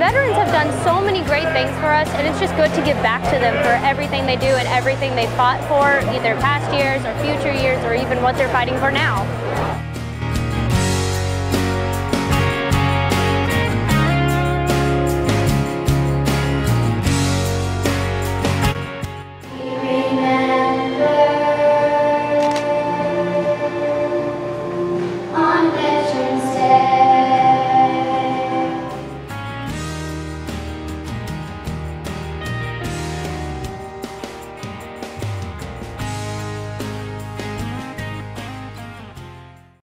veterans have done so many great things for us, and it's just good to give back to them for everything they do and everything they fought for, either past years or future years or even what they're fighting for now.